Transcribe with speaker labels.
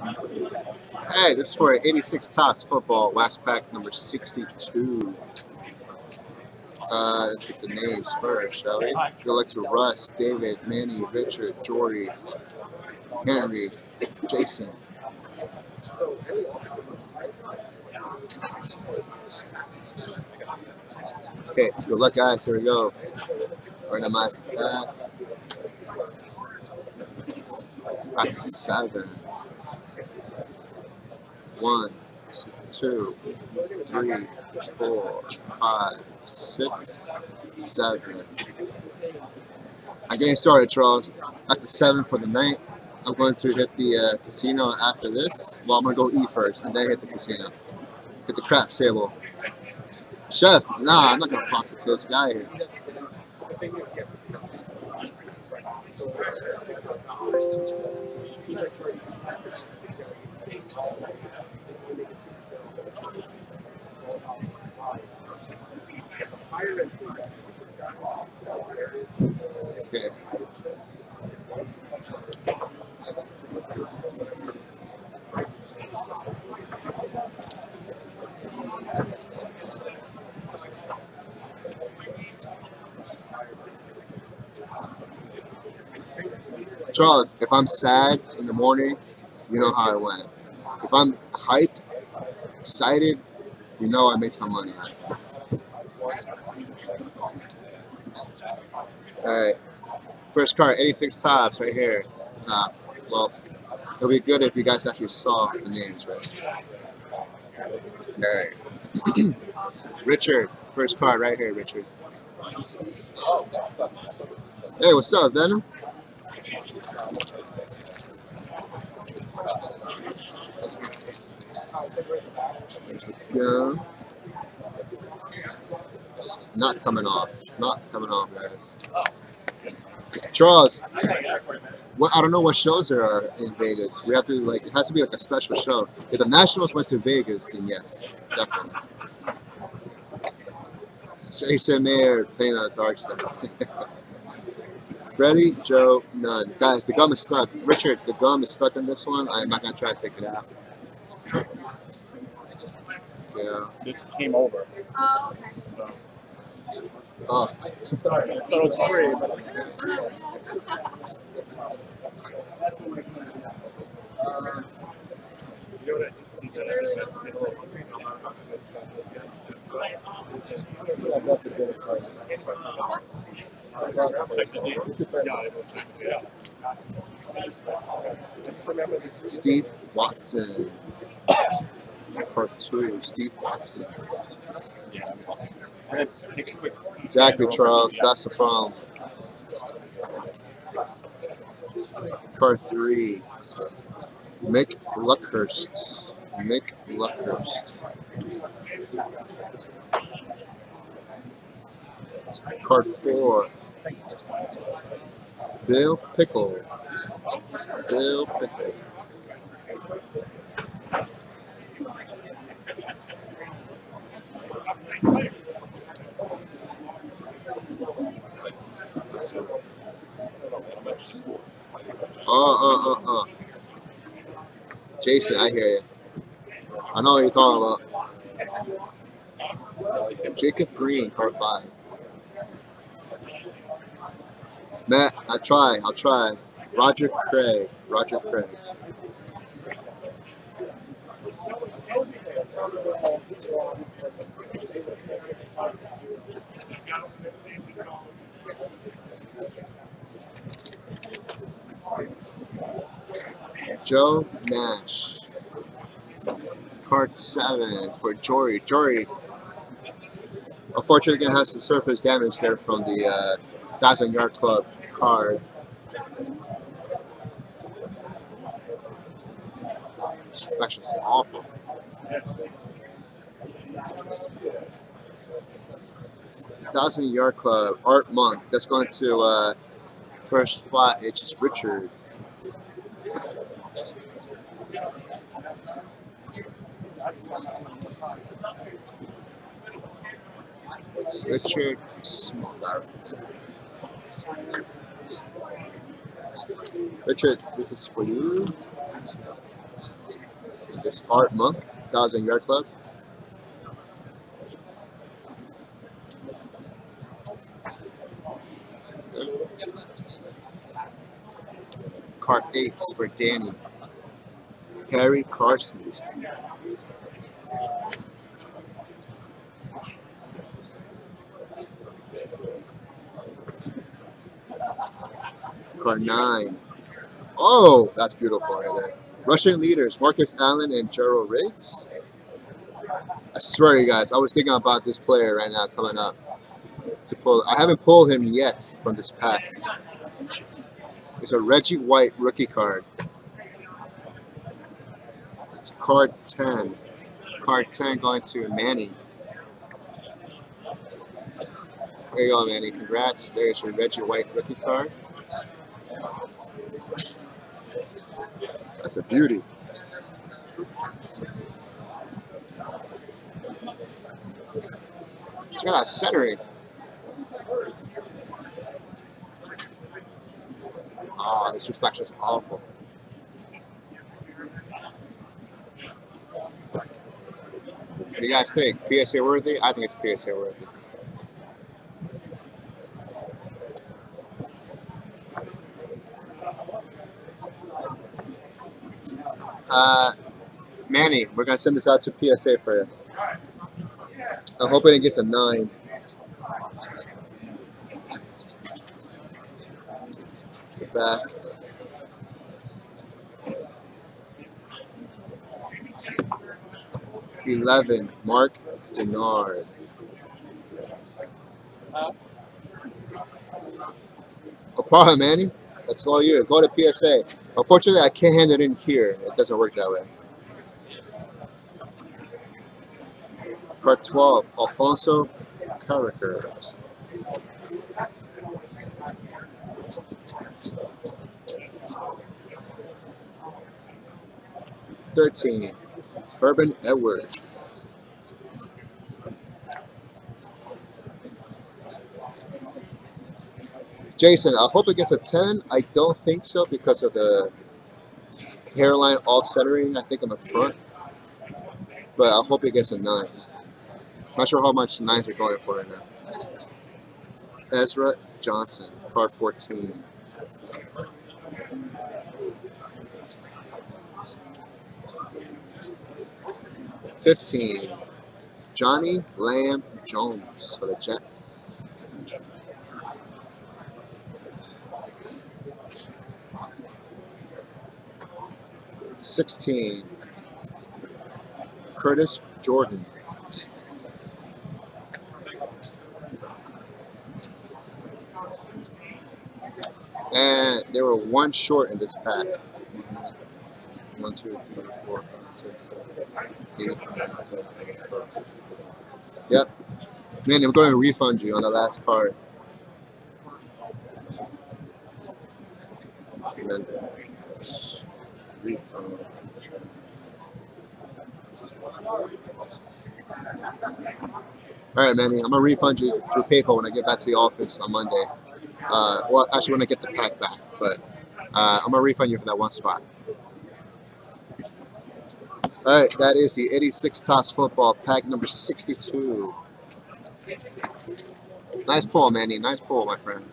Speaker 1: Hey, this is for 86 Topps football, last pack number 62. Uh, let's get the names first, shall we? Good luck to Russ, David, Manny, Richard, Jory, Henry, Jason. Okay, good luck, guys. Here we go. Randomize that. That's seven. One, two, three, four, five, six, seven. I'm getting started, Charles. That's a seven for the night. I'm going to hit the uh, casino after this. Well, I'm going to go eat first and then hit the casino. Hit the crap table. Chef, nah, I'm not going to floss the tips. Get out of here. Charles, if I'm sad in the morning, you know how I went. If I'm hyped, excited, you know I made some money last night. Alright. First card, 86 Topps right here. Uh, well, it'll be good if you guys actually saw the names, right? Alright. Richard, first card right here, Richard. Hey, what's up, Venom? Gun. Not coming off. Not coming off, guys. Charles, what I don't know what shows there are in Vegas. We have to like it has to be like a special show. If the Nationals went to Vegas, then yes, definitely. Jason Mayer playing on the dark side. Freddie, Joe, none. Guys, the gum is stuck. Richard, the gum is stuck in this one. I'm not gonna try to take it out. Yeah.
Speaker 2: This came over.
Speaker 3: Oh, okay.
Speaker 2: So
Speaker 1: Oh,
Speaker 2: sorry, I thought it was free, but you know what I did see that I think that's a little hungry. I'm not going to stop looking at it. That's a good card. Technically, yeah, I will check it out. Just remember the
Speaker 1: Steve Watson. Part two, Steve Watson.
Speaker 2: Yeah.
Speaker 1: Exactly, Charles. That's the problem. Part three, Mick Luckhurst. Mick Luckhurst. Card four, Bill Pickel. Bill Pickel. Uh, uh, uh, uh. Jason, I hear you. I know what you're talking about. Jacob Green, part five. Matt, I try, I'll try. Roger Craig, Roger Craig. Joe Nash. Card seven for Jory. Jory, unfortunately, gonna some surface damage there from the uh, Thousand Yard Club card. Just awful. Thousand Yard Club Art Monk. That's going to uh, first spot. It's just Richard. Richard Smoller. Richard, this is for you. This Art Monk, Thousand Yard Club. Card eights for Danny. Harry Carson. Card nine. Oh, that's beautiful right there. Russian leaders, Marcus Allen and Gerald Riggs. I swear you guys, I was thinking about this player right now coming up to pull. I haven't pulled him yet from this pack. It's a Reggie White rookie card. It's card 10. Card 10 going to Manny. There you go, Manny. Congrats. There's your Reggie White rookie card. That's a beauty. Look at that centering. Oh, this reflection is awful. What do you guys think? PSA worthy? I think it's PSA worthy. Uh, Manny, we're gonna send this out to PSA for you. I'm hoping it gets a nine. Back. Eleven, Mark Denard. No problem, Manny. That's all you. Go to PSA. Unfortunately, I can't hand it in here. It doesn't work that way. Card 12, Alphonso Carreker. Thirteen, Urban Edwards. Jason, I hope it gets a 10. I don't think so because of the hairline off centering, I think, on the front. But I hope it gets a 9. Not sure how much 9s are going for right now. Ezra Johnson, card 14. Fifteen, Johnny Lam Jones for the Jets. Sixteen, Curtis Jordan. And they were one short in this pack. One, two, three, four, Yep. Man, I'm going to refund you on the last card. All right, Manny. I'm gonna refund you through PayPal when I get back to the office on Monday. Uh, well, actually, when I get the pack back, but uh, I'm gonna refund you for that one spot. All right, that is the 86 Topps Football pack number 62. Nice pull, Manny. Nice pull, my friend.